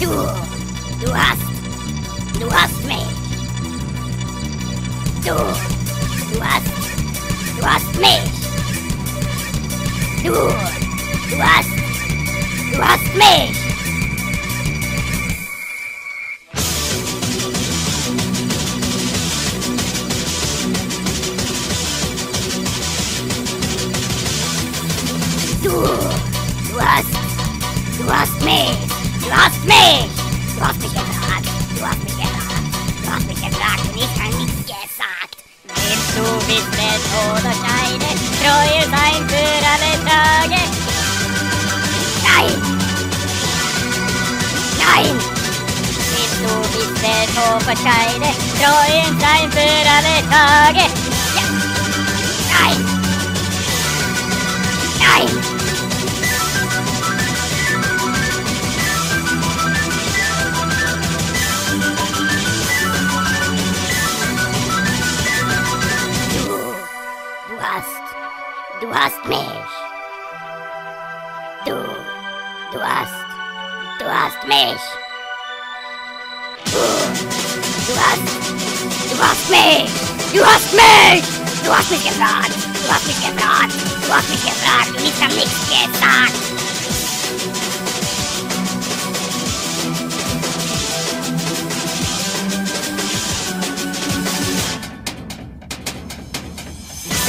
Du, du hast, du hast mich. Du, du hast, du hast mich. Du, du hast, du hast mich. Du, du hast, du hast mich. Du hast mich Du hast mich gesagt! Du hast mich gefragt. Du hast mich gefragt und ich habe nichts gesagt. Willst du wissen oder scheide, treue sein für alle Tage? Nein! Nein! Willst du wissen oder scheide, treue sein für alle Tage? Hast, du hast mich. Du, du hast, du hast mich. Du, du hast, du hast mich. Du hast mich. Du hast mich gefragt. Du hast mich gefragt. Du hast mich gefragt und ich hab nichts gesagt.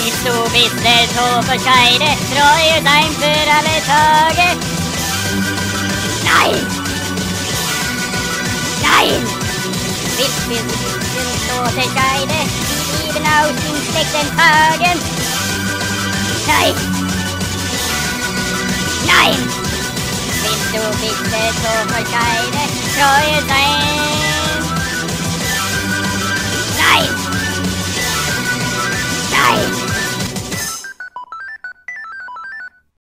Willst du wissen, so verscheide, treue sein für alle Tage? Nein! Nein! Du wissen, so verscheide, die lieben aus den schlechten Tagen? Nein! Nein! Willst du wissen, so verscheide, treue sein